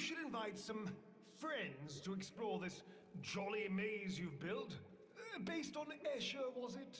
should invite some friends to explore this jolly maze you've built. Uh, based on Escher, was it?